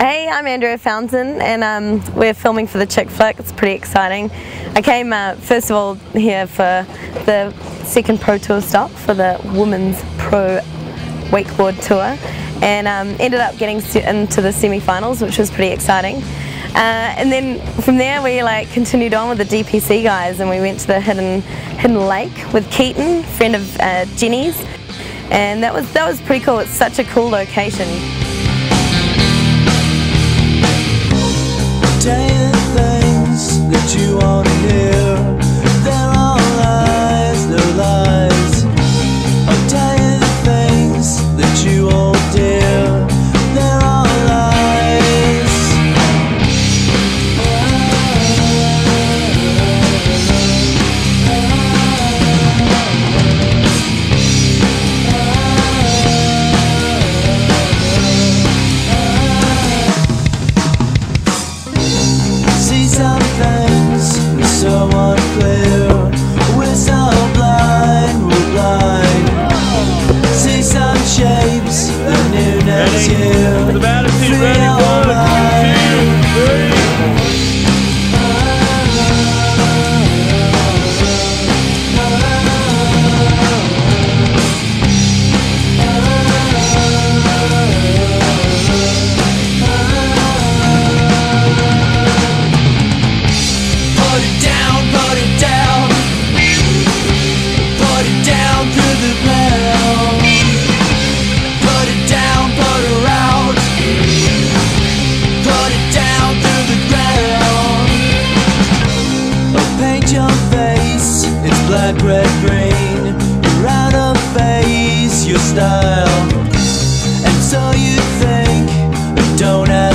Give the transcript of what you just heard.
Hey, I'm Andrea Fountain and um, we're filming for the chick flick. It's pretty exciting. I came uh, first of all here for the second Pro Tour stop for the Women's Pro Wakeboard Tour and um, ended up getting into the semi-finals which was pretty exciting. Uh, and then from there we like continued on with the DPC guys and we went to the Hidden, Hidden Lake with Keaton, friend of uh, Jenny's and that was, that was pretty cool. It's such a cool location. square black, red, green. You're out of phase, your style. And so you think, but don't ask